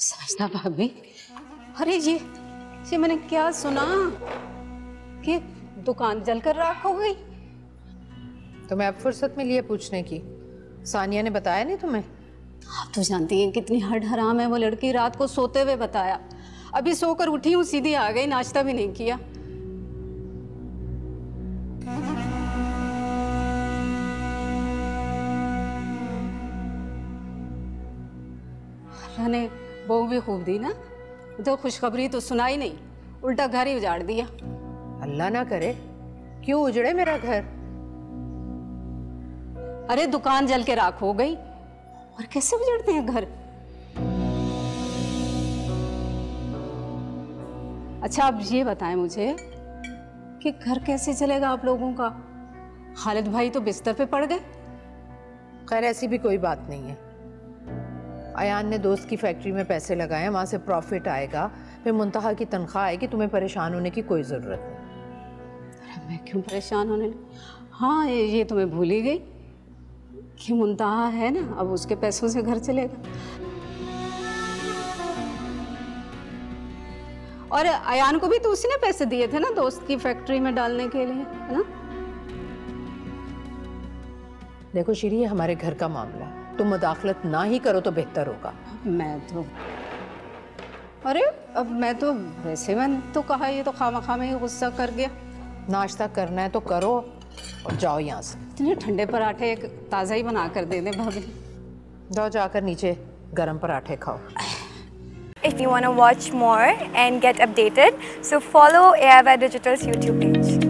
साजना भाभी। अरे ये ये मैंने क्या सुना? कि दुकान जलकर राख हो गई। तो मैं अब फुर्सत मिली है पूछने की। सानिया ने बताया नहीं तुम्हें? आप तो जानती हैं कितनी हड हराम है वो लड़की रात को सोते हुए बताया। अभी सोकर उठी हूँ सीधी आ गई नाश्ता भी नहीं किया। ने बहू भी खूब दी ना। तो खुशखबरी तो सुनाई नहीं। उल्टा घर ही उजाड़ दिया। अल्लाह ना करे। क्यों उजड़े मेरा घर? अरे दुकान जल के राख हो गई। और कैसे उजड़ते हैं घर? अच्छा आप ये बताएँ मुझे कि घर कैसे चलेगा आप लोगों का? खालिद भाई तो बिस्तर पे पड़ गए। खैर ऐसी भी कोई बात नहीं है। अयान ने दोस्त की फैक्ट्री में पैसे लगाए वहाँ से प्रॉफिट आएगा। फिर मुंतहा की तनख्वाह आएगी तुम्हें परेशान होने की कोई ज़रूरत नहीं। मैं क्यों परेशान होने लगी? हाँ ये, ये तो मैं भूल ही गई कि मुंतहा है ना अब उसके पैसों से घर चलेगा। और अयान को भी तो उसी ने पैसे दिए थे ना दोस्त की फैक्ट्री में डालने के लिए है ना? देखो श्री ये हमारे घर का मामला है। तुम मुदाखलत ना ही करो तो बेहतर होगा। मैं तो अरे अब मैं तो वैसे मैंने तो कहा ये तो खामा खामा ही गुस्सा कर गया। नाश्ता करना है तो करो और जाओ यहाँ से। इतने ठंडे पराठे एक ताज़ा ही बना कर दे दे भाभी। जाओ जाकर नीचे गरम पराठे खाओ। If you want to watch more and get updated, so follow AIY Digital's YouTube page.